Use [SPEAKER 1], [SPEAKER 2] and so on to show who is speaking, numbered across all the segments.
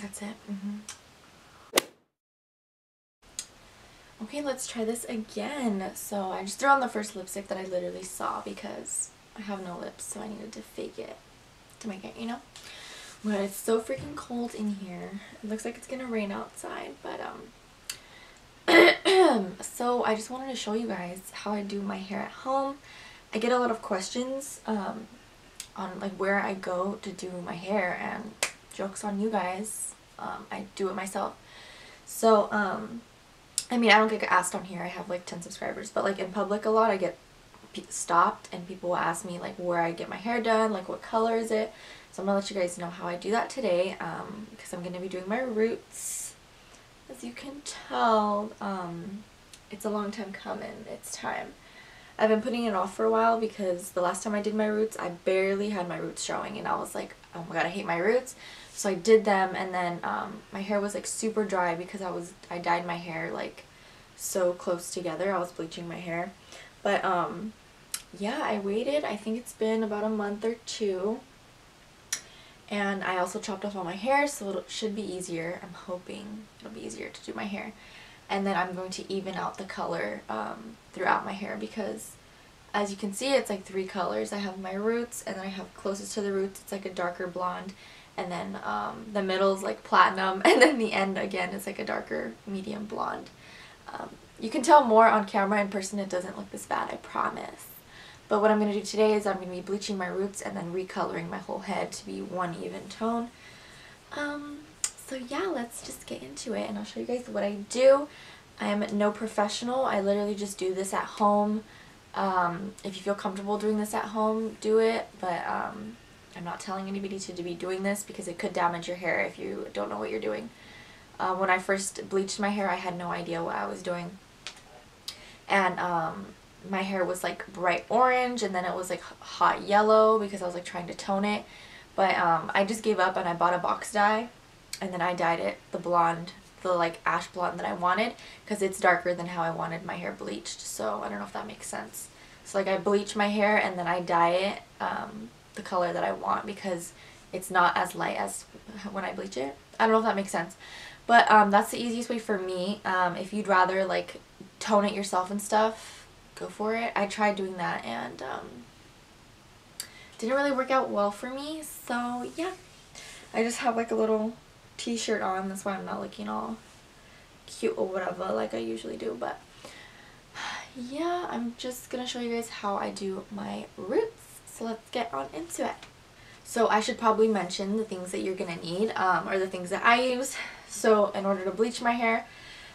[SPEAKER 1] That's it. Mm -hmm. Okay, let's try this again. So I just threw on the first lipstick that I literally saw because I have no lips, so I needed to fake it to make it, you know? But it's so freaking cold in here. It looks like it's gonna rain outside, but um so I just wanted to show you guys how I do my hair at home. I get a lot of questions um on like where I go to do my hair and jokes on you guys. Um, I do it myself. So um I mean I don't get asked on here. I have like 10 subscribers, but like in public a lot I get stopped and people will ask me like where I get my hair done, like what color is it. So I'm to let you guys know how I do that today um, because I'm to be doing my roots. As you can tell, um, it's a long time coming. It's time. I've been putting it off for a while because the last time I did my roots, I barely had my roots showing and I was like, oh my god, I hate my roots. So I did them and then um, my hair was like super dry because I was I dyed my hair like so close together. I was bleaching my hair. But um, yeah, I waited. I think it's been about a month or two. And I also chopped off all my hair, so it should be easier. I'm hoping it'll be easier to do my hair. And then I'm going to even out the color um, throughout my hair because as you can see, it's like three colors. I have my roots, and then I have closest to the roots, it's like a darker blonde. And then um, the middle is like platinum, and then the end again is like a darker medium blonde. Um, you can tell more on camera. In person, it doesn't look this bad, I promise. But what I'm going to do today is I'm going to be bleaching my roots and then recoloring my whole head to be one even tone. Um, so yeah, let's just get into it and I'll show you guys what I do. I am no professional. I literally just do this at home. Um, if you feel comfortable doing this at home, do it. But um, I'm not telling anybody to be doing this because it could damage your hair if you don't know what you're doing. Uh, when I first bleached my hair, I had no idea what I was doing. And um, my hair was like bright orange and then it was like hot yellow because I was like trying to tone it. But um, I just gave up and I bought a box dye and then I dyed it the blonde, the like ash blonde that I wanted because it's darker than how I wanted my hair bleached. So I don't know if that makes sense. So like I bleach my hair and then I dye it um, the color that I want because it's not as light as when I bleach it. I don't know if that makes sense. But um, that's the easiest way for me. Um, if you'd rather like tone it yourself and stuff, go for it. I tried doing that and um, didn't really work out well for me. So yeah, I just have like a little t-shirt on. That's why I'm not looking all cute or whatever like I usually do. But yeah, I'm just going to show you guys how I do my roots. So let's get on into it. So I should probably mention the things that you're going to need um, or the things that I use. So in order to bleach my hair,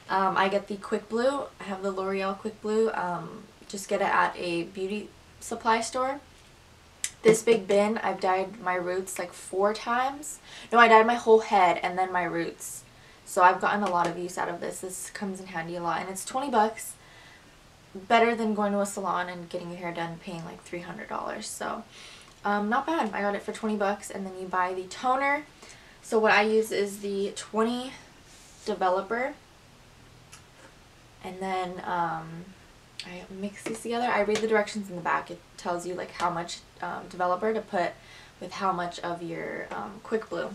[SPEAKER 1] um, I get the Quick Blue. I have the L'Oreal Quick Blue. Um, just get it at a beauty supply store. This big bin, I've dyed my roots like four times. No, I dyed my whole head and then my roots. So I've gotten a lot of use out of this. This comes in handy a lot. And it's 20 bucks. Better than going to a salon and getting your hair done paying like $300. So um, not bad. I got it for 20 bucks and then you buy the toner. So what I use is the 20 Developer. And then um, I mix these together. I read the directions in the back. It tells you like how much um, developer to put with how much of your um, quick blue.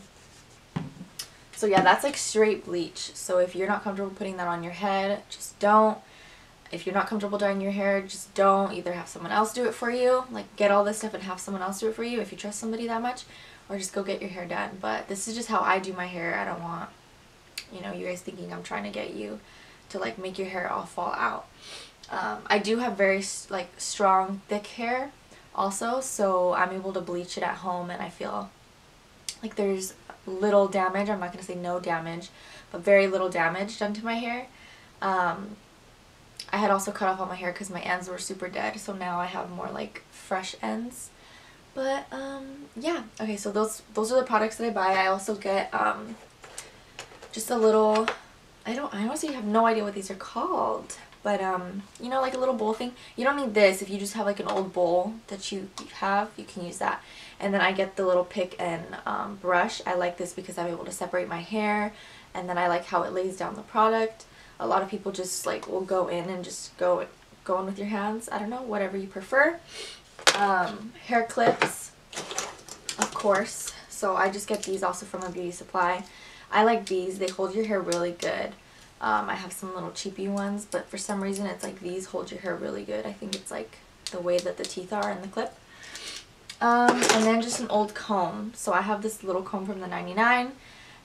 [SPEAKER 1] So yeah, that's like straight bleach. So if you're not comfortable putting that on your head, just don't. If you're not comfortable dyeing your hair, just don't. Either have someone else do it for you, like get all this stuff and have someone else do it for you if you trust somebody that much, or just go get your hair done. But this is just how I do my hair. I don't want, you know, you guys thinking I'm trying to get you to like make your hair all fall out. Um, I do have very like strong thick hair also so I'm able to bleach it at home and I feel like there's little damage. I'm not going to say no damage but very little damage done to my hair. Um, I had also cut off all my hair because my ends were super dead so now I have more like fresh ends. But um, yeah, okay so those those are the products that I buy. I also get um, just a little, I don't, I honestly have no idea what these are called. But, um, you know, like a little bowl thing. You don't need this. If you just have like an old bowl that you have, you can use that. And then I get the little pick and um, brush. I like this because I'm able to separate my hair. And then I like how it lays down the product. A lot of people just like will go in and just go, go in with your hands. I don't know, whatever you prefer. Um, hair clips, of course. So I just get these also from a beauty supply. I like these. They hold your hair really good. Um, I have some little cheapy ones, but for some reason it's like these hold your hair really good. I think it's like the way that the teeth are in the clip. Um, and then just an old comb. So I have this little comb from the 99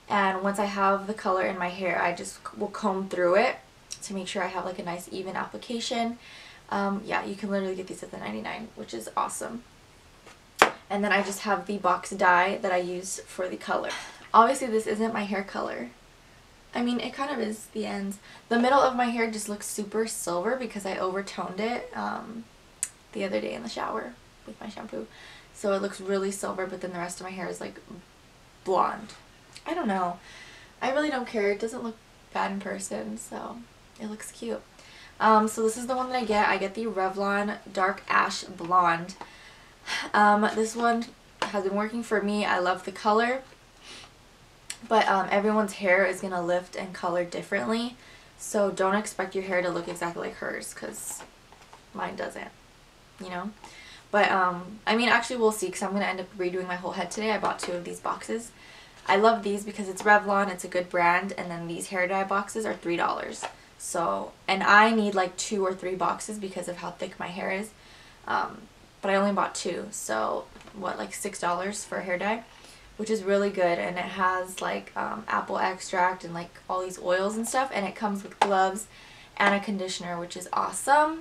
[SPEAKER 1] and once I have the color in my hair I just will comb through it to make sure I have like a nice even application. Um, yeah, you can literally get these at the 99 which is awesome. And then I just have the box dye that I use for the color. Obviously this isn't my hair color. I mean, it kind of is the ends. The middle of my hair just looks super silver because I overtoned it um, the other day in the shower with my shampoo. So it looks really silver, but then the rest of my hair is like blonde. I don't know. I really don't care. It doesn't look bad in person, so it looks cute. Um, so this is the one that I get. I get the Revlon Dark Ash Blonde. Um, this one has been working for me. I love the color. But um, everyone's hair is going to lift and color differently. So don't expect your hair to look exactly like hers because mine doesn't, you know. But um, I mean actually we'll see because I'm going to end up redoing my whole head today. I bought two of these boxes. I love these because it's Revlon, it's a good brand, and then these hair dye boxes are $3. So, and I need like two or three boxes because of how thick my hair is. Um, but I only bought two, so what, like $6 for a hair dye? Which is really good, and it has like um, apple extract and like all these oils and stuff, and it comes with gloves and a conditioner, which is awesome.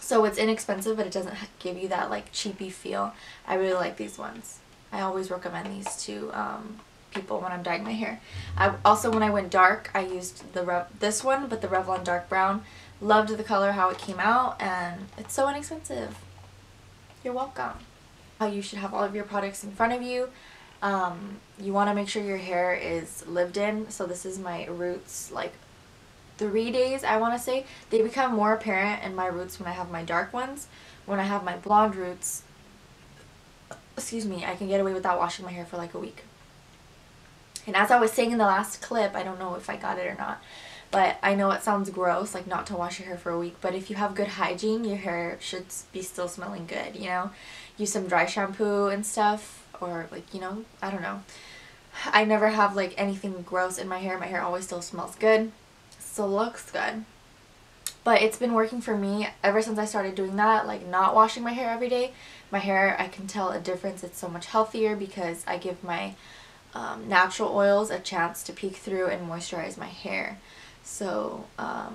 [SPEAKER 1] So it's inexpensive, but it doesn't give you that like cheapy feel. I really like these ones. I always recommend these to um, people when I'm dyeing my hair. I also when I went dark I used the this one but the Revlon dark brown. Loved the color how it came out and it's so inexpensive. You're welcome. How you should have all of your products in front of you. Um, you want to make sure your hair is lived in. So this is my roots like three days I want to say. They become more apparent in my roots when I have my dark ones. When I have my blonde roots excuse me, I can get away without washing my hair for like a week. And as I was saying in the last clip, I don't know if I got it or not, but I know it sounds gross, like not to wash your hair for a week, but if you have good hygiene, your hair should be still smelling good, you know? Use some dry shampoo and stuff, or like, you know, I don't know. I never have like anything gross in my hair. My hair always still smells good. Still looks good. But it's been working for me ever since I started doing that, like not washing my hair every day. My hair, I can tell a difference. It's so much healthier because I give my um, natural oils a chance to peek through and moisturize my hair. So, um,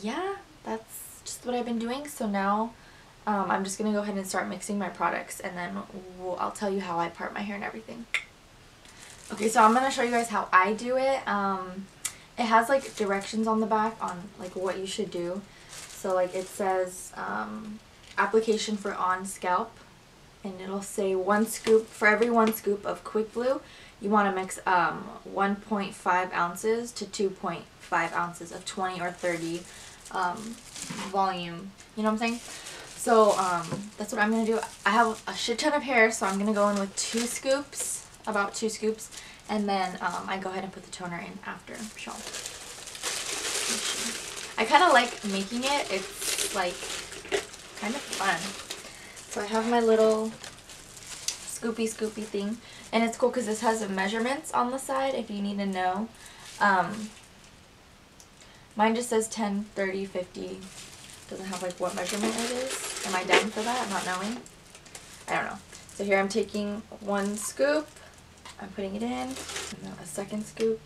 [SPEAKER 1] yeah, that's just what I've been doing. So now um, I'm just going to go ahead and start mixing my products and then we'll, I'll tell you how I part my hair and everything. Okay, so I'm going to show you guys how I do it. Um, it has like directions on the back on like what you should do. So like it says um, application for on scalp and it'll say one scoop for every one scoop of quick blue you want to mix um, 1.5 ounces to 2.5 ounces of 20 or 30 um, volume. You know what I'm saying? So um, that's what I'm gonna do. I have a shit ton of hair so I'm gonna go in with two scoops about two scoops and then um, I go ahead and put the toner in after. So, I kind of like making it. It's like kind of fun. So I have my little scoopy scoopy thing. And it's cool because this has measurements on the side if you need to know. Um, mine just says 10, 30, 50. Doesn't have like what measurement it is. Am I down for that? Not knowing? I don't know. So here I'm taking one scoop I'm putting it in. a second scoop.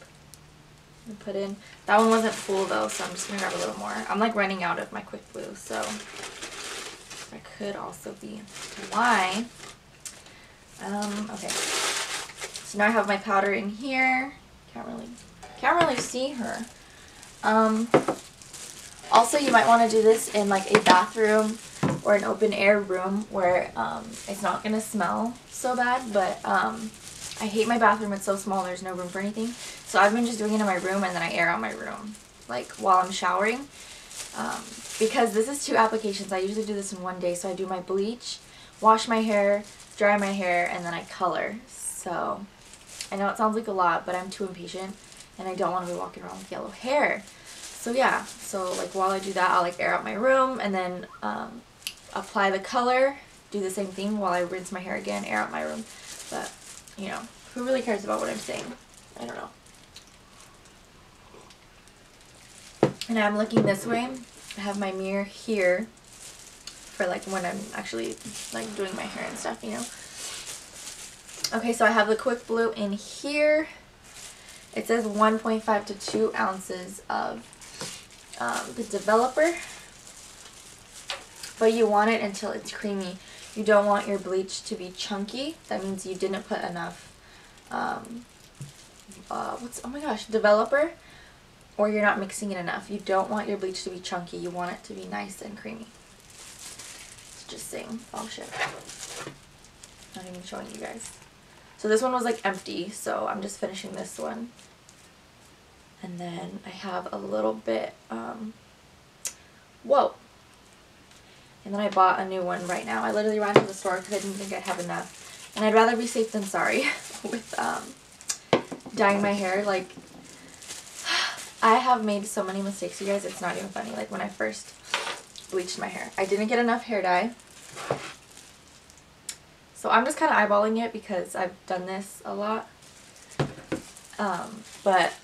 [SPEAKER 1] Put in. That one wasn't full though, so I'm just gonna grab a little more. I'm like running out of my quick blue, so that could also be why. Um, okay. So now I have my powder in here. Can't really, can't really see her. Um, also, you might want to do this in like a bathroom or an open air room where um, it's not going to smell so bad, but um, I hate my bathroom. It's so small. There's no room for anything. So I've been just doing it in my room and then I air out my room like while I'm showering. Um, because this is two applications. I usually do this in one day. So I do my bleach, wash my hair, dry my hair, and then I color. So I know it sounds like a lot, but I'm too impatient and I don't want to be walking around with yellow hair. So yeah, so like while I do that, I'll like air out my room and then um, apply the color, do the same thing while I rinse my hair again, air out my room. But you know, who really cares about what I'm saying? I don't know. And I'm looking this way. I have my mirror here for like when I'm actually like doing my hair and stuff, you know. Okay, so I have the Quick Blue in here. It says 1.5 to 2 ounces of um, the developer. But you want it until it's creamy. You don't want your bleach to be chunky. That means you didn't put enough, um, uh, what's, oh my gosh, developer. Or you're not mixing it enough. You don't want your bleach to be chunky. You want it to be nice and creamy. It's just saying. Oh shit. Not even showing you guys. So this one was like empty, so I'm just finishing this one. And then I have a little bit, um, whoa. And then I bought a new one right now. I literally ran to the store because I didn't think I'd have enough. And I'd rather be safe than sorry with um, dyeing my hair. Like, I have made so many mistakes, you guys. It's not even funny. Like when I first bleached my hair. I didn't get enough hair dye. So I'm just kind of eyeballing it because I've done this a lot. Um, but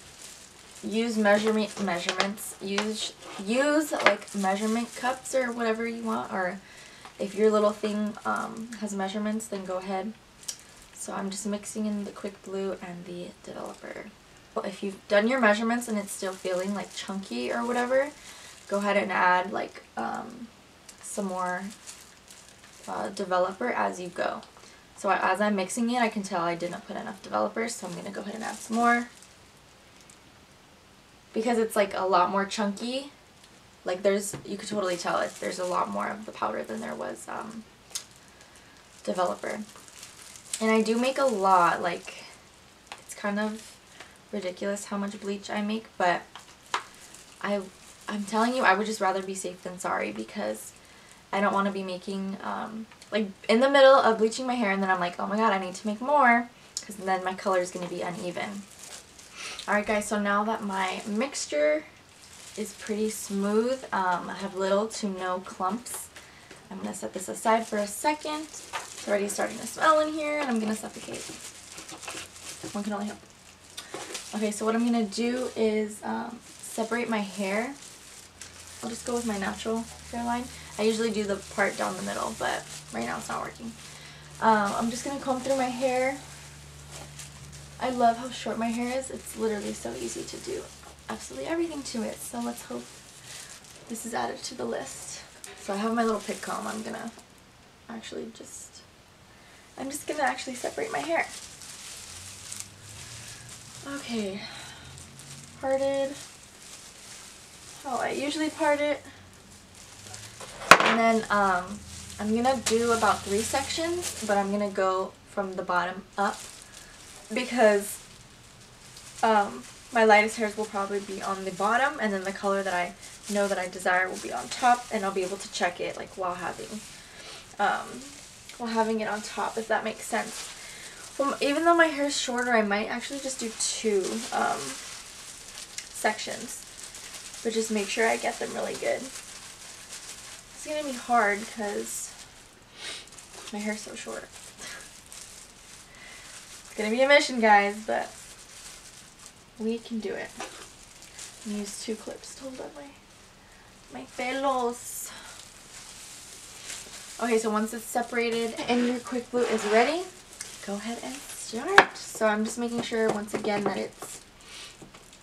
[SPEAKER 1] use measurement measurements. Use use like measurement cups or whatever you want. Or if your little thing um, has measurements, then go ahead. So I'm just mixing in the Quick Blue and the developer. If you've done your measurements and it's still feeling like chunky or whatever, go ahead and add like um, some more uh, developer as you go. So as I'm mixing it, I can tell I didn't put enough developers, so I'm going to go ahead and add some more. Because it's like a lot more chunky, like there's, you could totally tell it, there's a lot more of the powder than there was um, developer. And I do make a lot, like, it's kind of ridiculous how much bleach I make, but I, I'm telling you, I would just rather be safe than sorry because I don't want to be making, um, like, in the middle of bleaching my hair and then I'm like, oh my god, I need to make more because then my color is going to be uneven. Alright guys, so now that my mixture is pretty smooth, um, I have little to no clumps. I'm going to set this aside for a second. It's already starting to smell in here and I'm going to suffocate. One can only hope. Okay, so what I'm going to do is um, separate my hair. I'll just go with my natural hairline. I usually do the part down the middle, but right now it's not working. Um, I'm just going to comb through my hair. I love how short my hair is. It's literally so easy to do absolutely everything to it. So let's hope this is added to the list. So I have my little pick comb. I'm going to actually just, I'm just going to actually separate my hair. Okay, parted how I usually part it. And then um, I'm to do about three sections, but I'm to go from the bottom up because um, my lightest hairs will probably be on the bottom and then the color that I know that I desire will be on top and I'll be able to check it like while having um, while having it on top if that makes sense. Even though my hair is shorter, I might actually just do two um, sections. But just make sure I get them really good. It's going to be hard because my hair's so short. it's going to be a mission, guys, but we can do it. use two clips to hold up my, my pelos. Okay, so once it's separated and your quick blue is ready, go ahead and start. So I'm just making sure once again that it's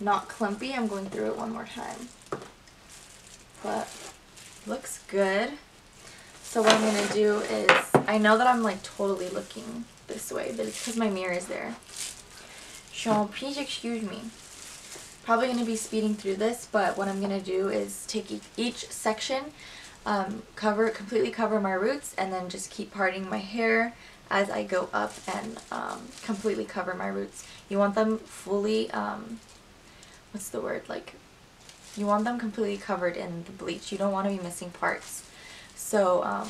[SPEAKER 1] not clumpy. I'm going through it one more time. But looks good. So what I'm going to do is, I know that I'm like totally looking this way, but it's because my mirror is there. So please excuse me. Probably going to be speeding through this, but what I'm going to do is take each section, um, cover completely cover my roots, and then just keep parting my hair as I go up and um, completely cover my roots. You want them fully, um, what's the word, like, you want them completely covered in the bleach. You don't want to be missing parts. So um,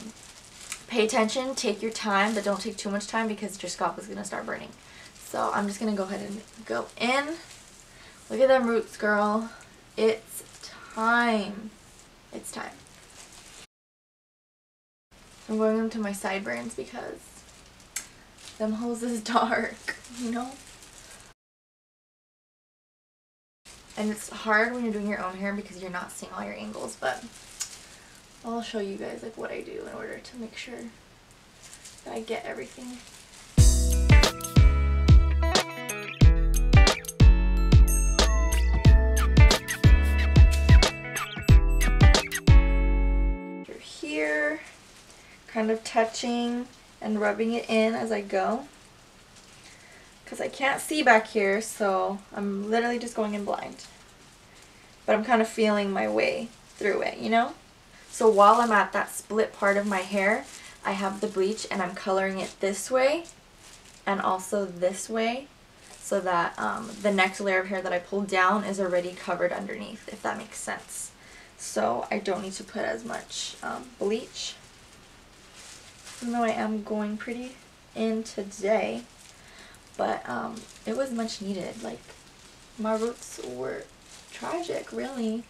[SPEAKER 1] pay attention, take your time, but don't take too much time because your scalp is going to start burning. So I'm just going to go ahead and go in. Look at them roots, girl. It's time. It's time. I'm going into my sideburns because them holes is dark, you know? And it's hard when you're doing your own hair because you're not seeing all your angles, but I'll show you guys like what I do in order to make sure that I get everything. You're here, kind of touching and rubbing it in as I go. Because I can't see back here so I'm literally just going in blind. But I'm kind of feeling my way through it you know? So while I'm at that split part of my hair I have the bleach and I'm coloring it this way and also this way so that um, the next layer of hair that I pulled down is already covered underneath if that makes sense. So I don't need to put as much um, bleach even though I am going pretty in today but um, it was much needed. Like, my roots were tragic, really.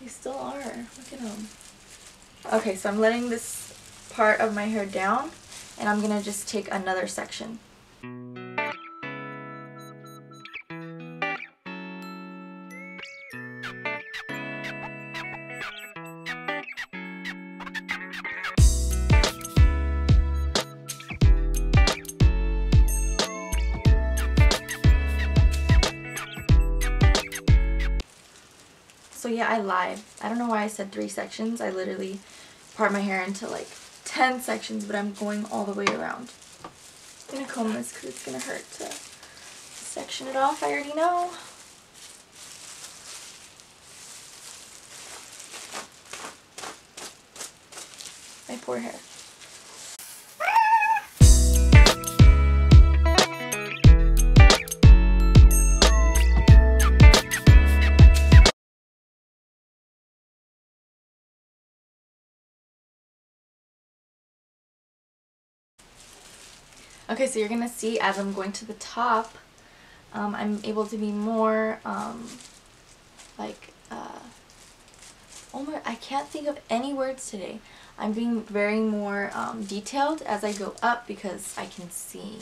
[SPEAKER 1] They still are. Look at them. Okay, so I'm letting this part of my hair down, and I'm going to just take another section. Yeah, I lied. I don't know why I said three sections. I literally part my hair into like 10 sections, but I'm going all the way around. I'm gonna comb this because it's gonna hurt to section it off. I already know. My poor hair. Okay, so you're going to see as I'm going to the top, um, I'm able to be more, um, like, uh, oh my, I can't think of any words today. I'm being very more um, detailed as I go up because I can see.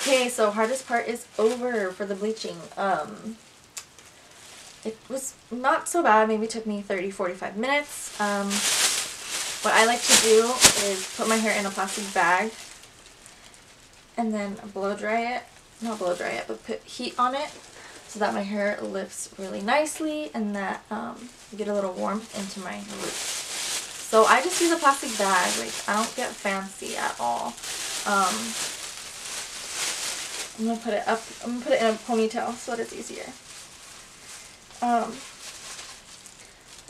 [SPEAKER 1] Okay, so hardest part is over for the bleaching. Um, it was not so bad. Maybe took me 30, 45 minutes. Um, what I like to do is put my hair in a plastic bag and then blow dry it. Not blow dry it, but put heat on it so that my hair lifts really nicely and that um, get a little warmth into my roots. So I just use a plastic bag. Like, I don't get fancy at all. Um, I'm gonna put it up. I'm gonna put it in a ponytail so that it's easier. Um,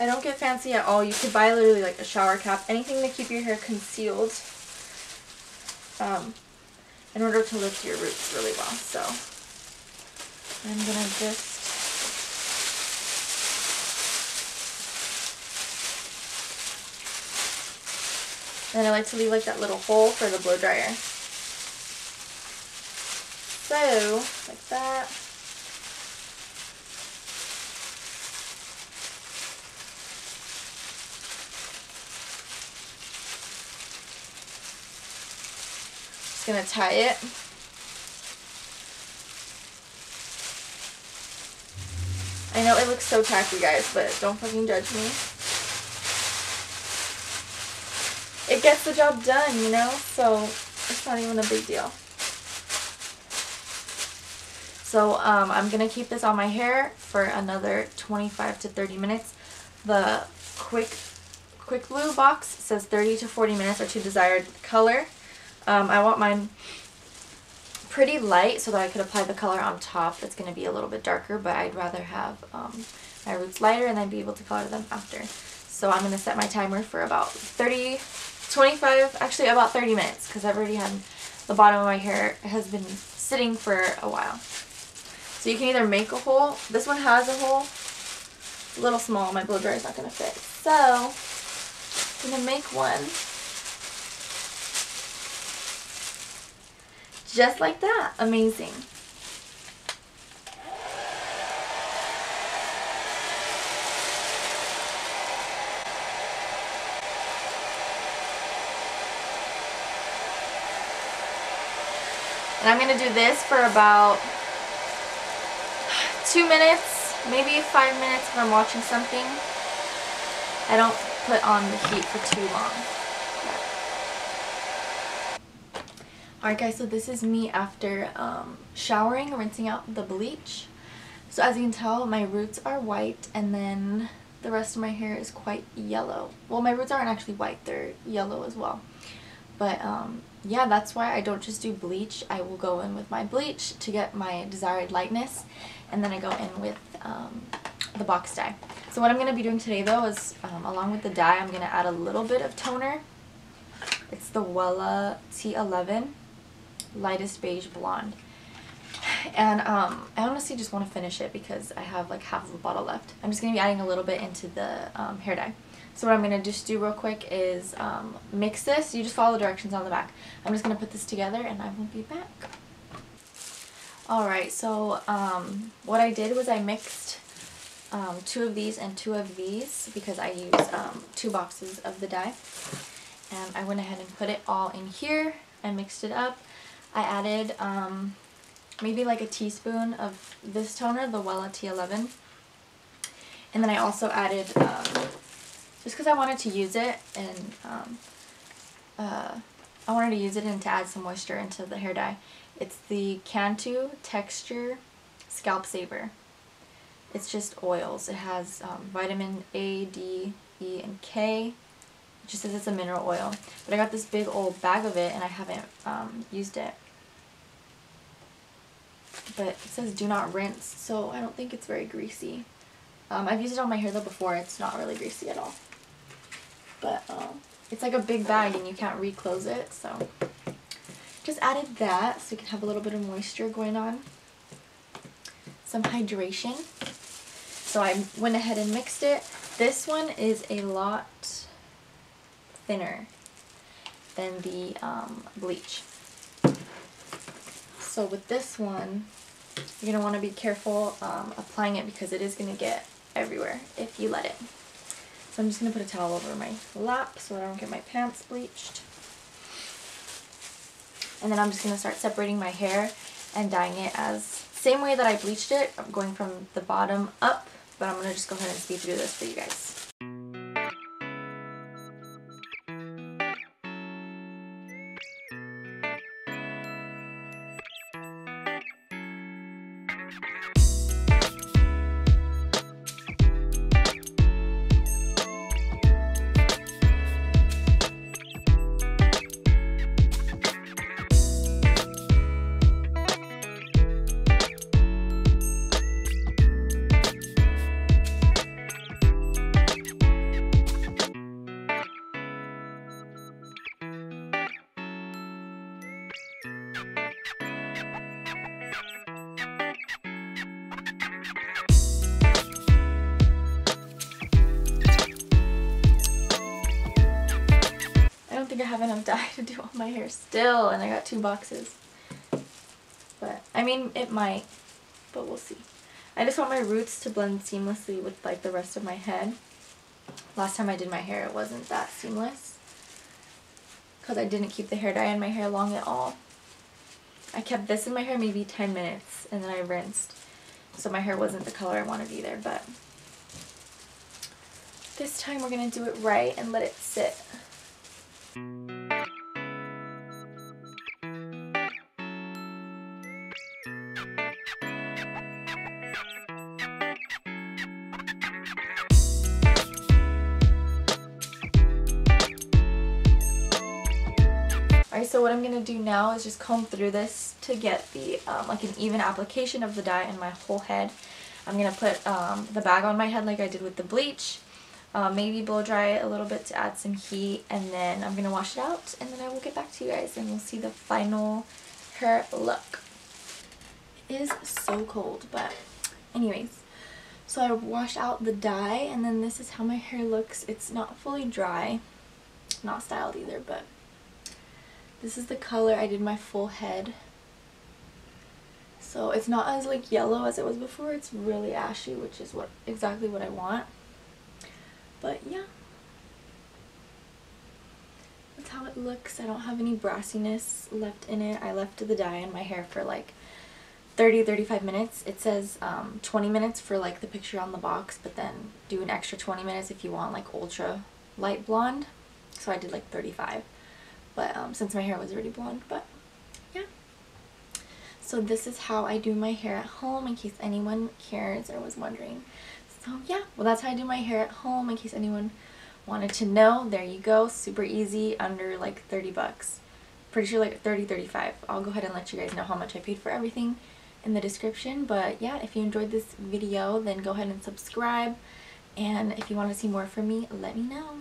[SPEAKER 1] I don't get fancy at all. You could buy literally like a shower cap, anything to keep your hair concealed. Um, in order to lift your roots really well. So I'm gonna just And I like to leave like that little hole for the blow dryer. So, like that. Just gonna tie it. I know it looks so tacky guys, but don't fucking judge me. It gets the job done, you know? So it's not even a big deal. So um, I'm going to keep this on my hair for another 25 to 30 minutes. The quick quick blue box says 30 to 40 minutes or to desired color. Um, I want mine pretty light so that I could apply the color on top. It's going to be a little bit darker, but I'd rather have um, my roots lighter and then be able to color them after. So I'm going to set my timer for about 30, 25, actually about 30 minutes because I've already had the bottom of my hair has been sitting for a while. So you can either make a hole. This one has a hole. It's a little small. My blow dryer is not going to fit. So I'm going to make one. Just like that. Amazing. And I'm going to do this for about two minutes, maybe five minutes if I'm watching something. I don't put on the heat for too long. Alright guys, so this is me after um, showering, rinsing out the bleach. So as you can tell, my roots are white and then the rest of my hair is quite yellow. Well, my roots aren't actually white, they're yellow as well. But um, yeah, that's why I don't just do bleach. I will go in with my bleach to get my desired lightness. And then I go in with um, the box dye. So what I'm going to be doing today though is, um, along with the dye, I'm going to add a little bit of toner. It's the Wella T11 Lightest Beige Blonde. And um, I honestly just want to finish it because I have like half of a bottle left. I'm just going to be adding a little bit into the um, hair dye. So what I'm going to just do real quick is um, mix this. You just follow the directions on the back. I'm just going to put this together and I will be back. Alright, so um, what I did was I mixed um, two of these and two of these because I use um, two boxes of the dye. And I went ahead and put it all in here. I mixed it up. I added um, maybe like a teaspoon of this toner, the Wella T11. And then I also added um, just because I wanted to use it and um, uh, I wanted to use it and to add some moisture into the hair dye. It's the Cantu Texture Scalp Saver. It's just oils. It has um, vitamin A, D, E, and K. It just says it's a mineral oil. But I got this big old bag of it and I haven't um, used it. But it says do not rinse, so I don't think it's very greasy. Um, I've used it on my hair though before. It's not really greasy at all. But um, it's like a big bag and you can't reclose it. So just added that so you can have a little bit of moisture going on. Some hydration. So I went ahead and mixed it. This one is a lot thinner than the um, bleach. So with this one, you're going to want to be careful um, applying it because it is going to get everywhere if you let it. So I'm just going to put a towel over my lap so I don't get my pants bleached. And then I'm just going to start separating my hair and dyeing it as same way that I bleached it. I'm going from the bottom up, but I'm going to just go ahead and speed through this for you guys. Think I have enough dye to do all my hair still, and I got two boxes. But, I mean, it might, but we'll see. I just want my roots to blend seamlessly with, like, the rest of my head. Last time I did my hair, it wasn't that seamless. Because I didn't keep the hair dye in my hair long at all. I kept this in my hair maybe 10 minutes, and then I rinsed. So my hair wasn't the color I wanted either, but... This time we're going to do it right and let it sit. Alright, so what I'm going to do now is just comb through this to get the um, like an even application of the dye in my whole head. I'm going to put um, the bag on my head like I did with the bleach. Uh, maybe blow dry it a little bit to add some heat and then I'm gonna wash it out and then I will get back to you guys and we'll see the final hair look. It is so cold but anyways so I washed out the dye and then this is how my hair looks. It's not fully dry, not styled either but this is the color I did my full head. So it's not as like yellow as it was before. It's really ashy, which is what exactly what I want. But yeah. That's how it looks. I don't have any brassiness left in it. I left the dye in my hair for like 30-35 minutes. It says um, 20 minutes for like the picture on the box, but then do an extra 20 minutes if you want like ultra light blonde. So I did like 35. But um, since my hair was already blonde, but yeah. So this is how I do my hair at home in case anyone cares or was wondering. So yeah, well that's how I do my hair at home in case anyone wanted to know. There you go. Super easy, under like 30 bucks. Pretty sure like 30, 35. I'll go ahead and let you guys know how much I paid for everything in the description. But yeah, if you enjoyed this video, then go ahead and subscribe. And if you want to see more from me, let me know.